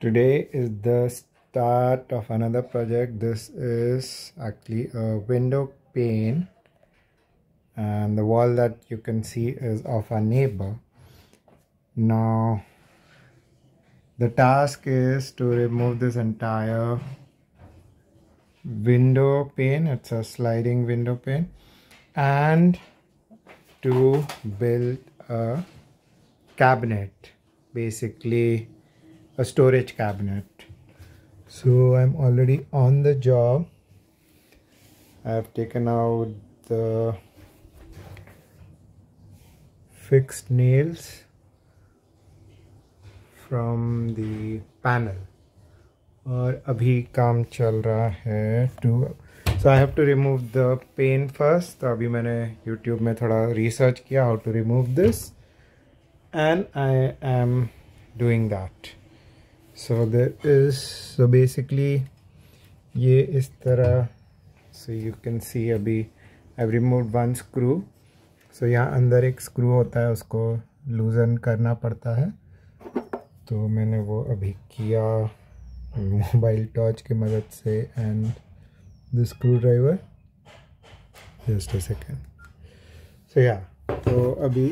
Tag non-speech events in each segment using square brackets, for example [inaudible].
today is the start of another project. This is actually a window pane and the wall that you can see is of a neighbor. Now the task is to remove this entire window pane. It's a sliding window pane and to build a cabinet basically a storage cabinet so i'm already on the job i've taken out the fixed nails from the panel और अभी काम चल रहा है to so I have to remove the pane first तो अभी मैंने YouTube में थोड़ा रिसर्च किया how to remove this and I am doing that so there is so basically ये इस तरह सो यू कैन सी अभी I remove one screw so यहाँ अंदर एक स्क्रू होता है, उसको लूजन करना पड़ता है। तो मैंने वो अभी किया मोबाइल टॉर्च की मदद से and the screw driver just a second so या तो अभी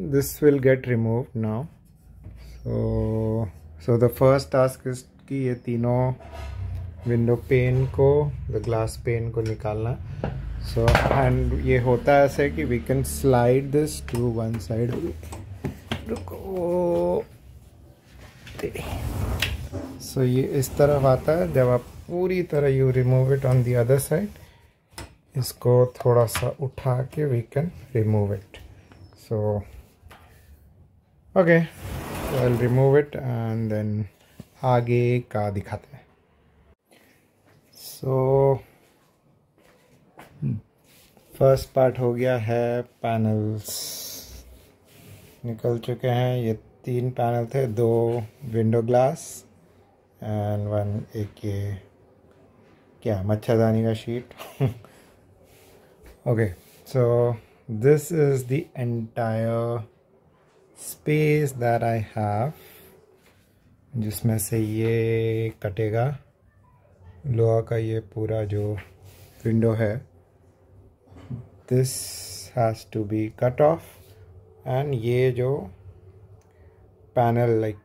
this will get remove now so so the first task is कि ये तीनों विंडो पेन को द ग्लास पेन को निकालना। सो so, एंड ये होता है ऐसे कि we can slide this to one side रुको। सो so, ये इस तरफ़ आता है जब आप पूरी तरह you remove it on the other side इसको थोड़ा सा उठा के we can remove it so okay I remove it and then आगे का दिखाते हैं। सो फ़र्स्ट पार्ट हो गया है पैनल्स निकल चुके हैं। ये तीन पैनल थे, दो विंडो ग्लास एंड वन एक ये, क्या, मच्छरदानी का sheet okay so this is the entire space that I have जिसमें से ये कटेगा, लोहा का ये पूरा जो विंडो है this has to be cut off and ये जो पैनल लाइक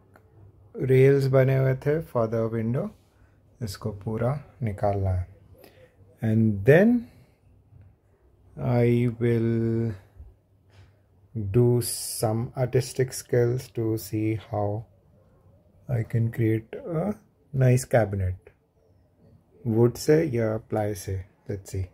रेल्स बने हुए थे फॉर द विंडो इसको पूरा निकालना है। And then I will do some artistic skills to see how I can create a nice cabinet. Wood say, yeah, ply say. Let's see.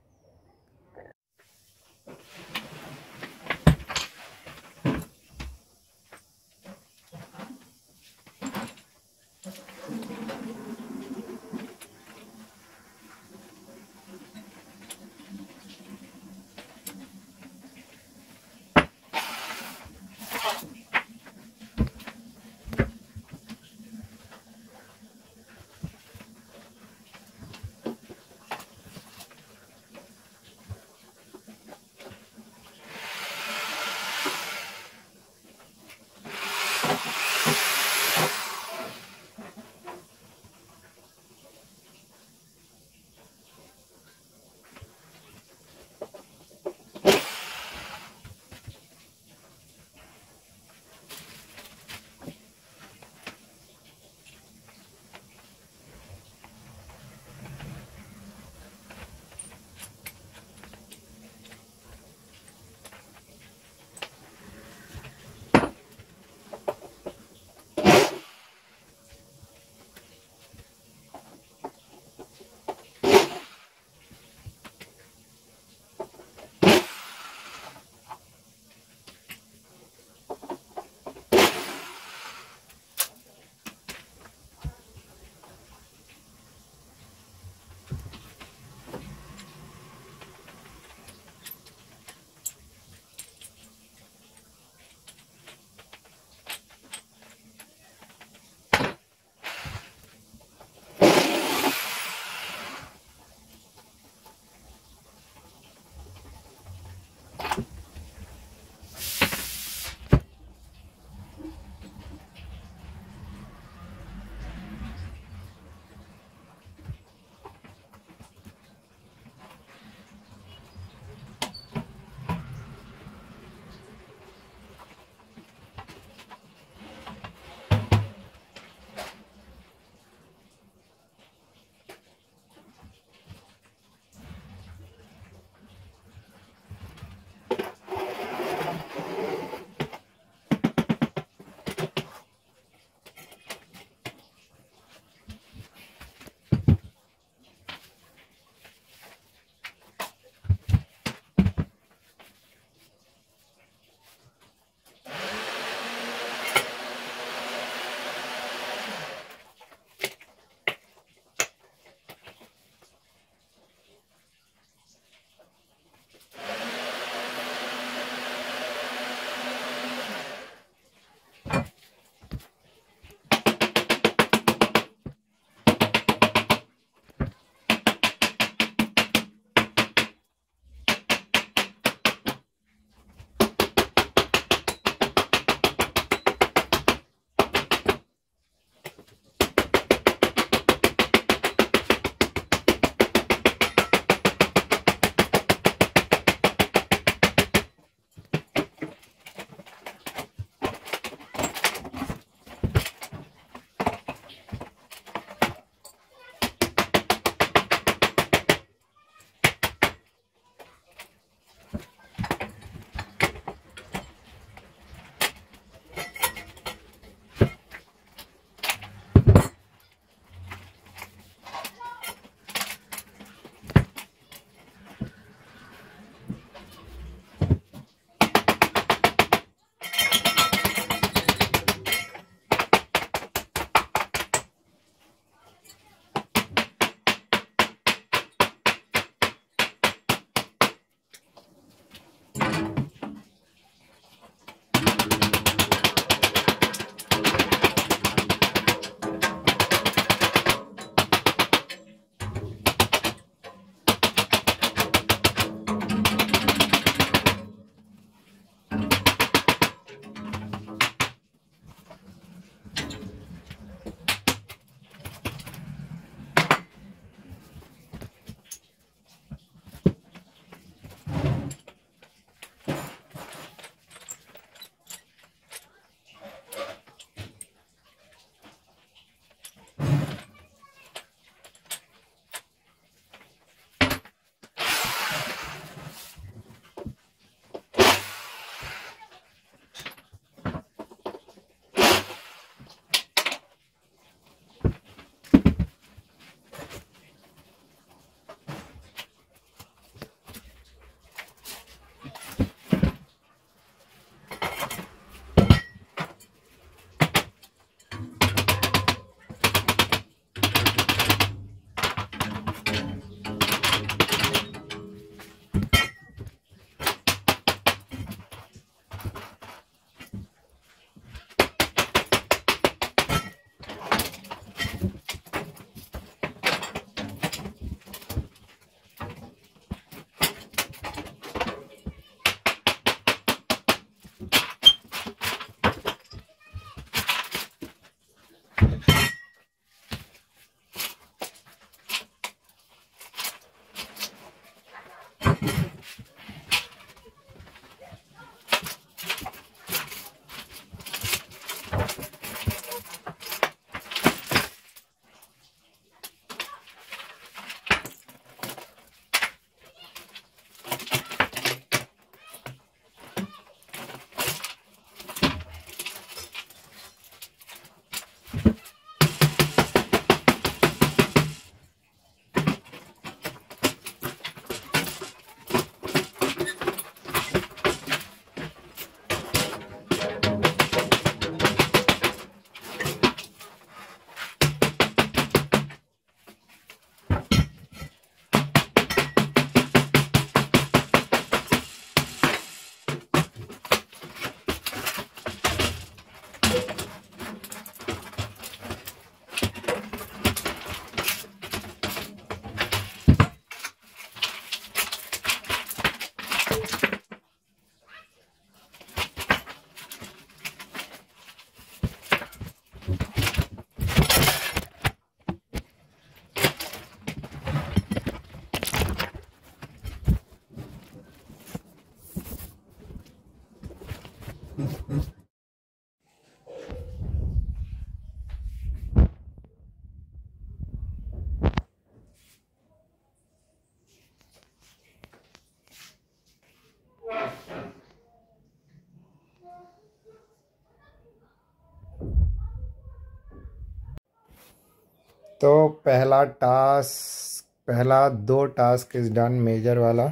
तो पहला टास्क पहला दो टास्क इज़ डन मेजर वाला।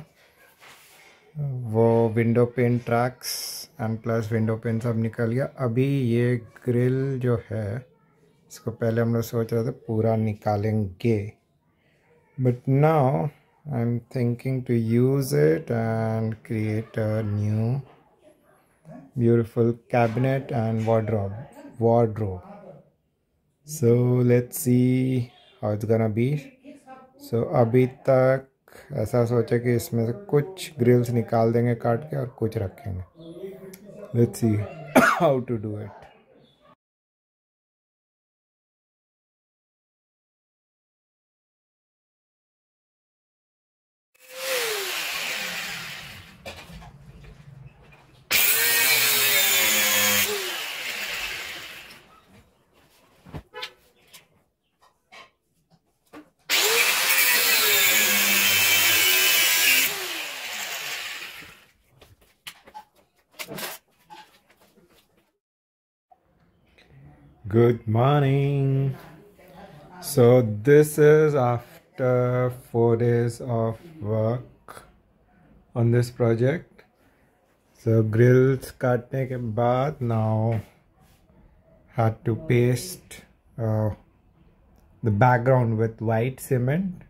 वो window pane tracks and plus window pane सब निकल गया। अभी ये ग्रिल जो है, इसको पहले हम लोग सोच रहे थे, पूरा निकालेंगे। But now I am thinking to use it and create a new beautiful cabinet and wardrobe wardrobe so, let's see how it's gonna be. So, अभी तक ऐसा सोचा कि इसमें से कुछ ग्रिल्स निकाल देंगे काट के और कुछ रखेंगे। Let's see how to do it Good morning. So this is after four days of work on this project. So grills काटने के बाद now had to paste uh, the background with white cement.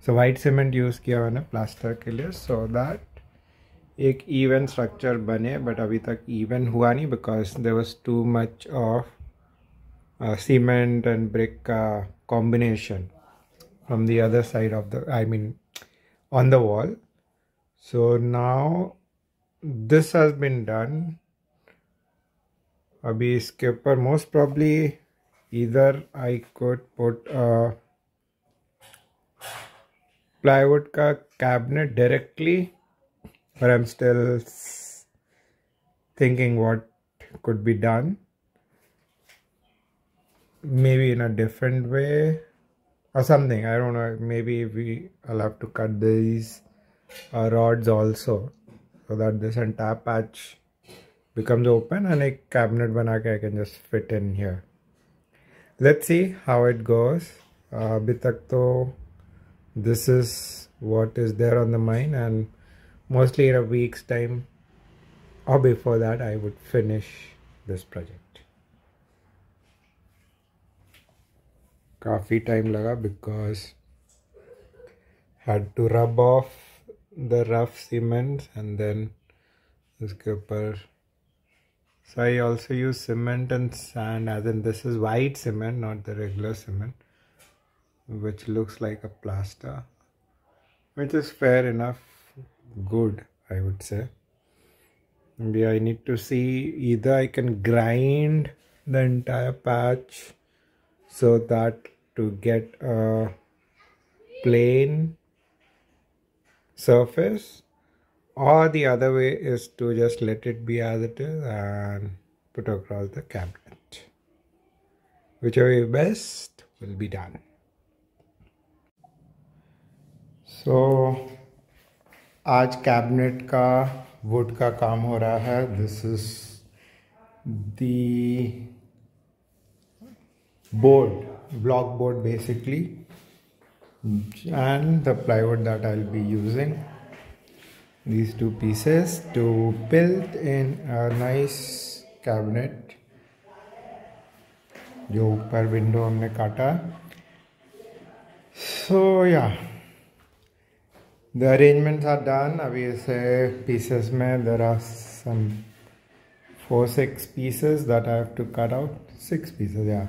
So white cement use किया मैंने plaster के लिए so that एक even structure बने but अभी तक even हुआ नहीं because there was too much of uh, cement and brick uh, combination from the other side of the i mean on the wall. So now this has been done. Uh, Abhi iske upar most probably either i could put a plywood ka cabinet directly but i'm still thinking what could be done maybe in a different way or something. I don't know. Maybe we i'll have to cut these uh, rods also so that this entire patch becomes open and a cabinet banake i can just fit in here. Let's see how it goes. Uh, this is what is there on the mind and mostly in a week's time or before that i would finish this project काफ़ी time लगा because had to rub off the rough cement and then उसके ऊपर so I also use cement and sand as in this is white cement not the regular cement which looks like a plaster which is fair enough good I would say maybe I need to see either I can grind the entire patch so that to get a plain surface or the other way is to just let it be as it is and put across the cabinet whichever is best will be done so आज cabinet का would का काम हो रहा है this is the board block board basically and the plywood that I'll be using these two pieces to build in a nice cabinet जो ऊपर window हमने काटा सो या the arrangements are done अभी ऐसे pieces में there are some four six pieces that I have to cut out six pieces yeah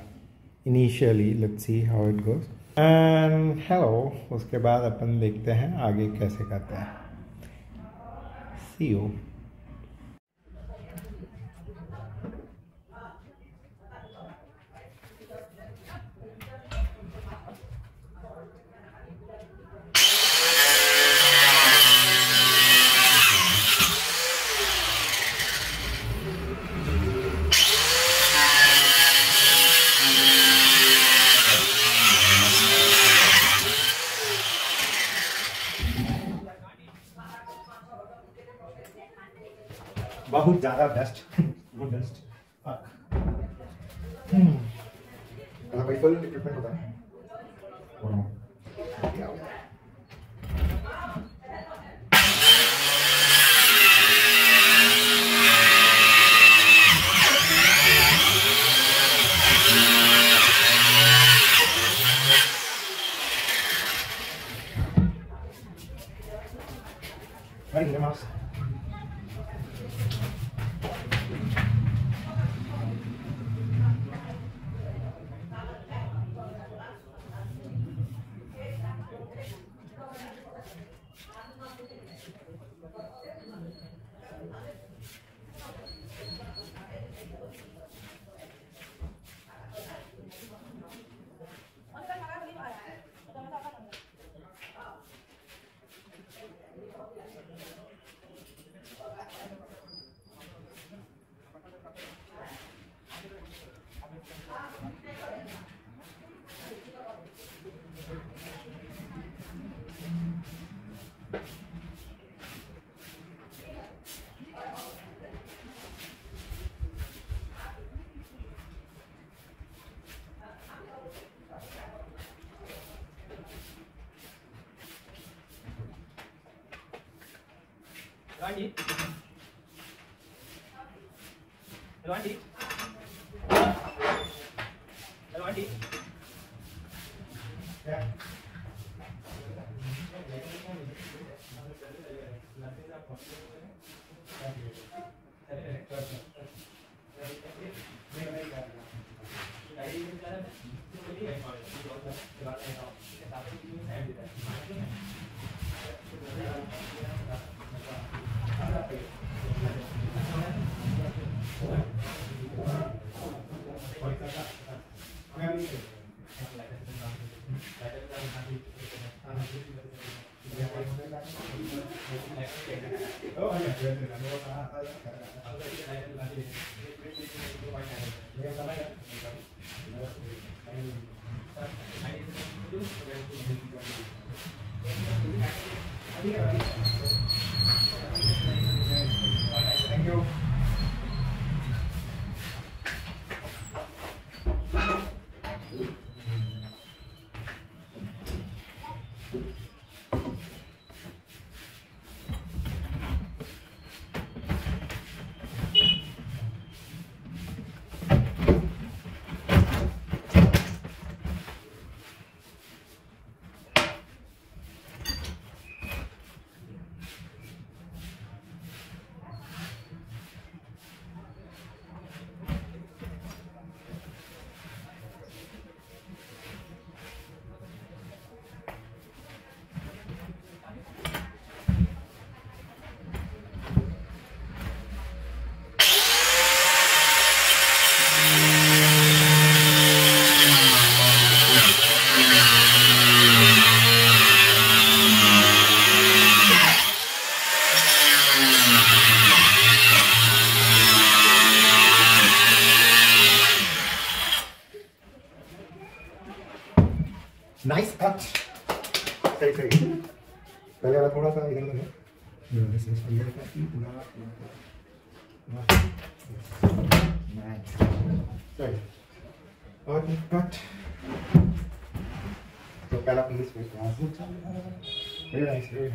Initially let's see how it goes and hello उसके बाद अपन देखते हैं आगे कैसे करते हैं। See you have best. Yeah. Nice touch सही सही पहले वाला थोड़ा सा इधर उधर और एक कट तो पहला पीस पे यहाँ से चल very nice very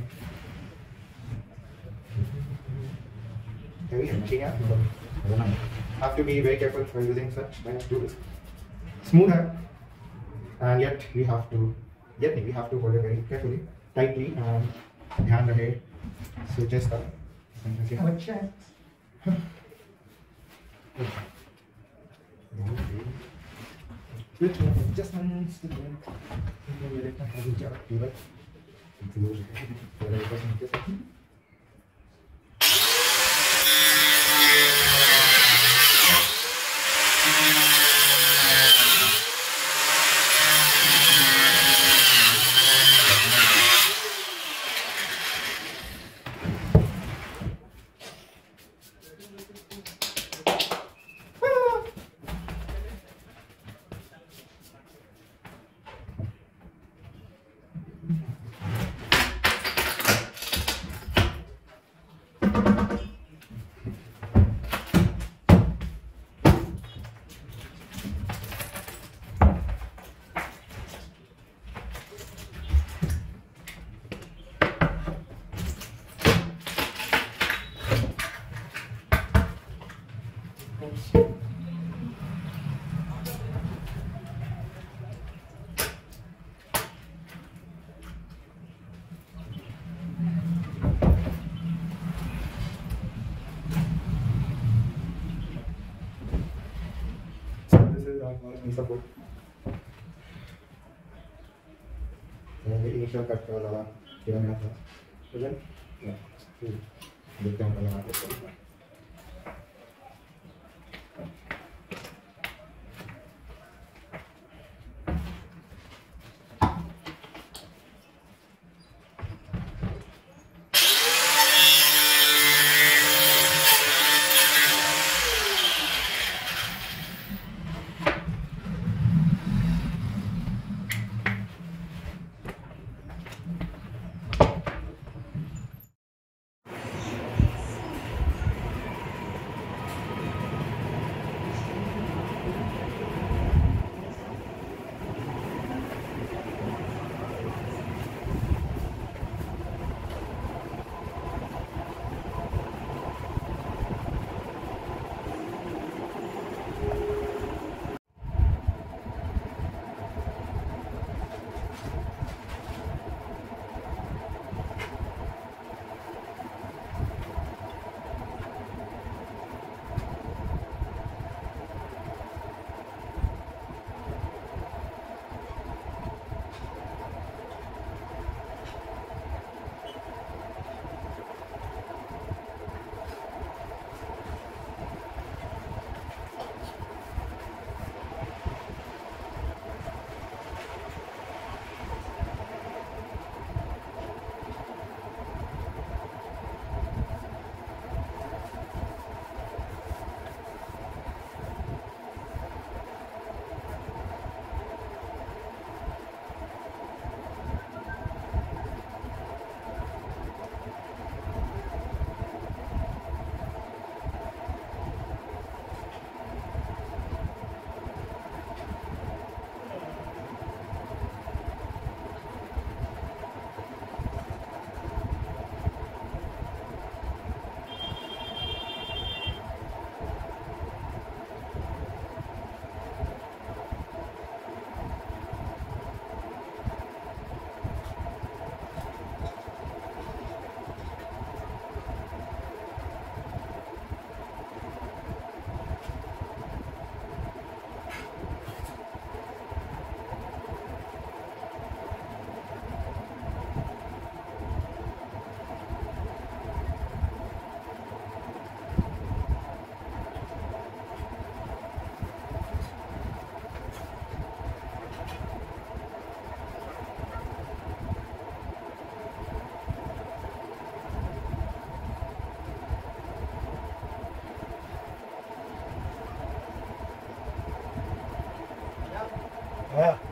Very empty, yeah. Have to be very careful for using such. Smooth है. and yet we have to yet we have to hold it very carefully tightly and hand rahe so just uh, okay. One a Thank you. Uh, Facebook saya di initial cut kalau dengan? Ya, itu yang paling aku Yeah.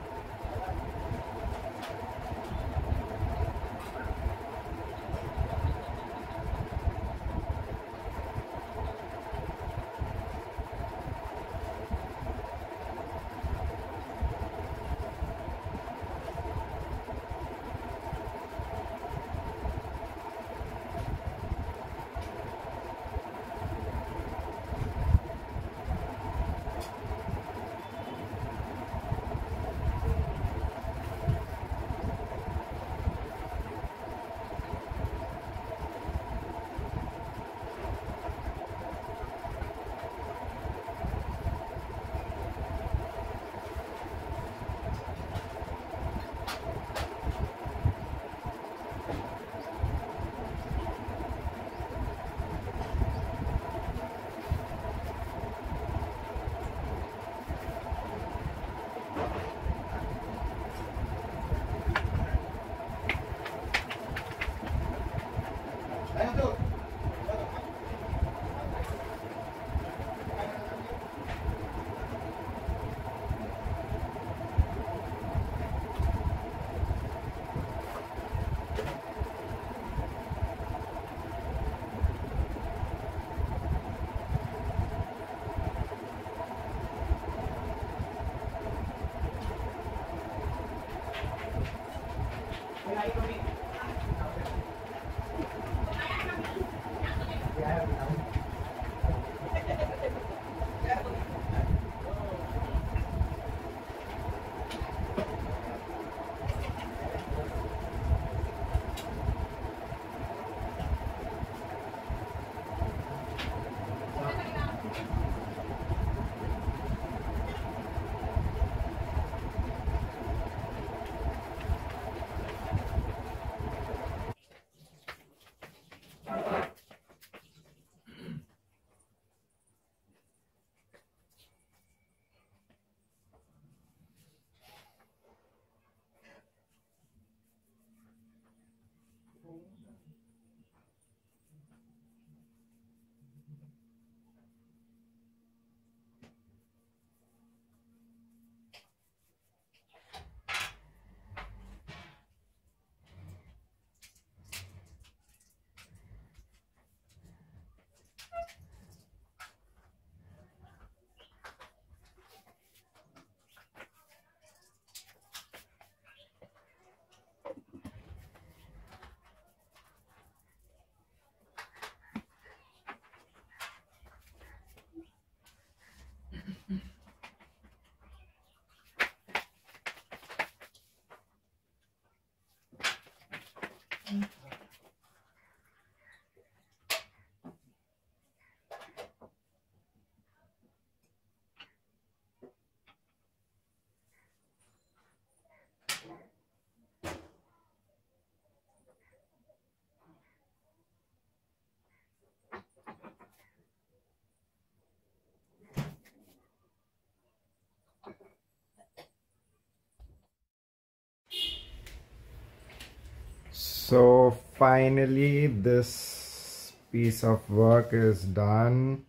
So finally this piece of work is done.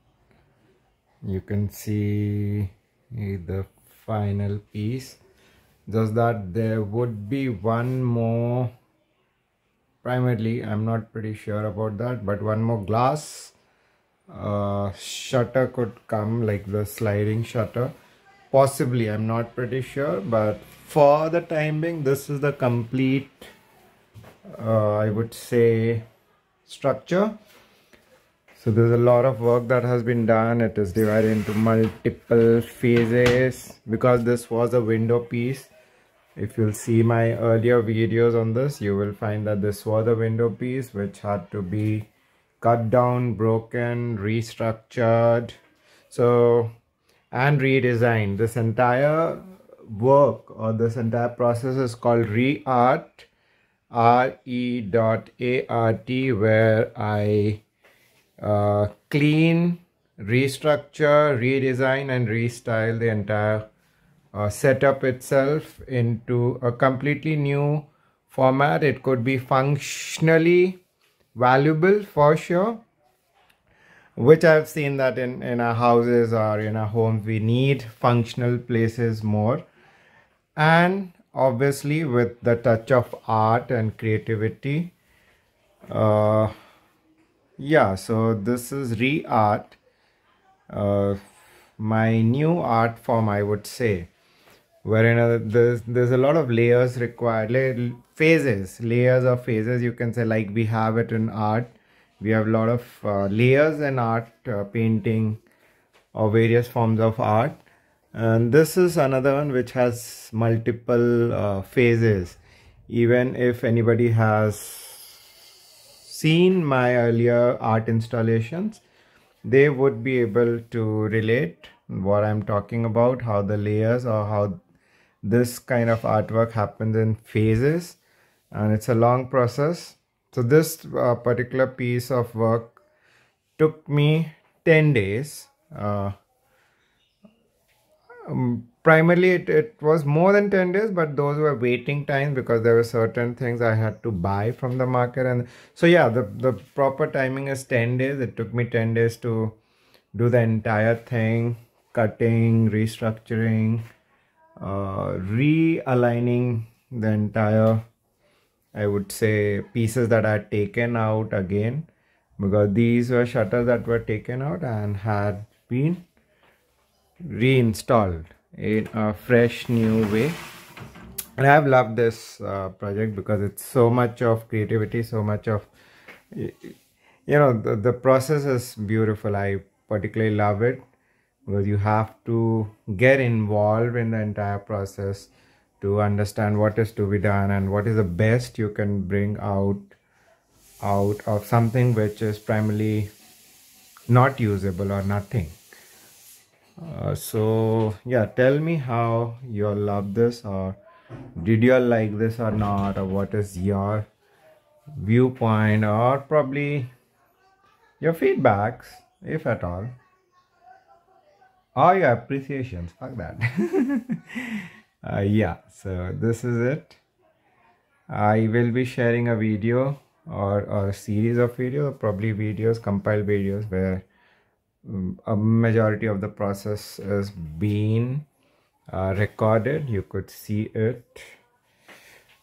You can see the final piece. Just that there would be one more primarily i'm not pretty sure about that but one more glass uh, shutter could come like the sliding shutter possibly i'm not pretty sure but for the time being this is the complete uh, I would say structure. So there's a lot of work that has been done. It is divided into multiple phases. Because this was a window piece if you'll see my earlier videos on this you will find that this was a window piece which had to be cut down broken restructured. So and redesign. this entire work or this entire process is called re-art re.art where I uh, clean, restructure, redesign and restyle the entire uh, setup itself into a completely new format. It could be functionally valuable for sure which I've seen that in, in our houses or in our homes, we need functional places more. And obviously with the touch of art and creativity uh, yeah so this is re-art uh, my new art form i would say wherein uh, there's there's a lot of layers required la phases layers of phases you can say like we have it in art we have a lot of uh, layers in art uh, painting or various forms of art. And this is another one which has multiple uh, phases. Even if anybody has seen my earlier art installations they would be able to relate what i'm talking about how the layers or how this kind of artwork happens in phases. And it's a long process so this uh, particular piece of work took me 10 days. Uh, um, primarily it, it was more than 10 days but those were waiting times because there were certain things i had to buy from the market. And so yeah the the proper timing is 10 days. It took me 10 days to do the entire thing cutting restructuring uh, realigning the entire i would say pieces that are taken out again because these were shutters that were taken out and had been reinstalled in a fresh new way. And i've loved this uh, project because it's so much of creativity so much of you know the, the process is beautiful. I particularly love it because you have to get involved in the entire process to understand what is to be done and what is the best you can bring out out of something which is primarily not usable or nothing. Uh, so yeah tell me how you love this or did you like this or not or what is your viewpoint or probably your feedbacks if at all or your appreciations fuck that [laughs] uh, yeah so this is it. I will be sharing a video or, or a series of videos probably videos compiled videos where a majority of the process is being uh, recorded. You could see it.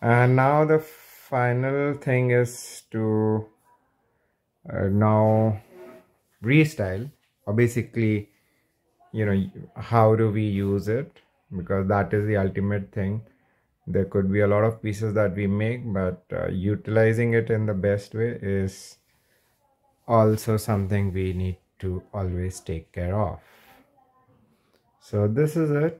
And now the final thing is to uh, now restyle or basically you know how do we use it because that is the ultimate thing. There could be a lot of pieces that we make but uh, utilizing it in the best way is also something we need to always take care of. So this is it